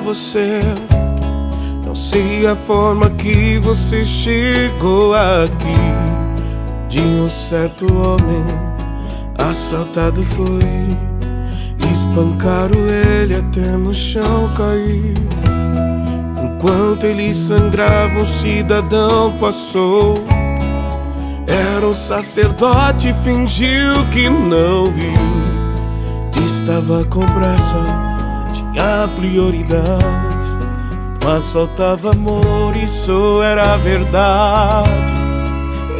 você. Não sei a forma que você chegou aqui. De um certo homem assaltado foi. Espancaram ele até no chão cair. Enquanto ele sangrava, um cidadão passou. Era um sacerdote, fingiu que não viu. Estava com pressa, tinha prioridades. Mas faltava amor, isso era verdade.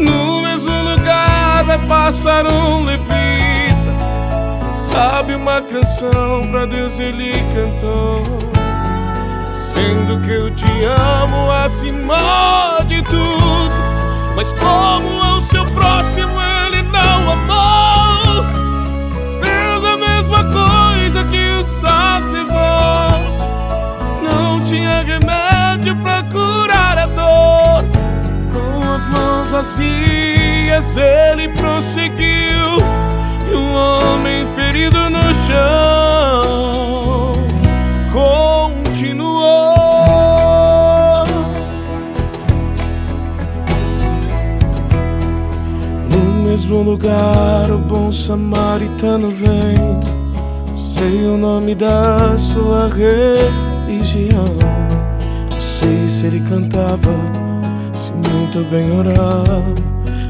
No mesmo lugar vai passar um levita. Sabe uma canção pra Deus ele cantou. Dizendo que eu te amo acima de tudo. Mas como vazias ele prosseguiu. E um homem ferido no chão continuou. No mesmo lugar o bom samaritano vem. Sei o nome da sua religião. Sei se ele cantava, muito bem orava.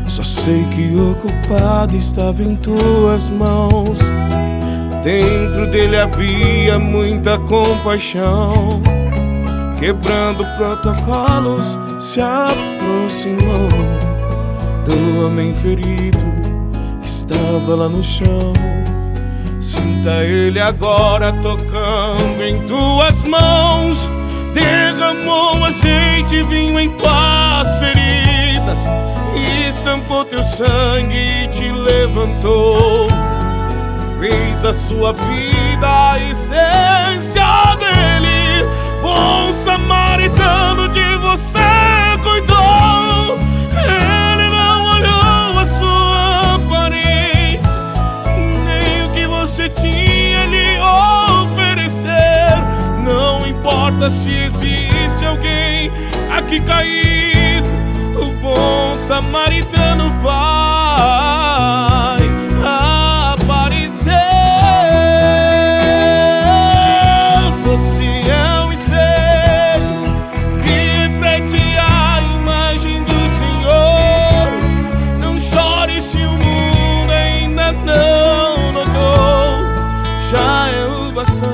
Só sei que o culpado estava em tuas mãos. Dentro dele havia muita compaixão. Quebrando protocolos, se aproximou do homem ferido que estava lá no chão. Sinta ele agora tocando em tuas mãos. Derramou azeite e vinho em. E estampou teu sangue e te levantou. Fez a sua vida a essência dele. Bom samaritano de você cuidou. Ele não olhou a sua aparência, nem o que você tinha lhe oferecer. Não importa se existe alguém aqui samaritano vai aparecer. Você é um espelho que reflete a imagem do Senhor. Não chore se o mundo ainda não notou. Já é o bastante.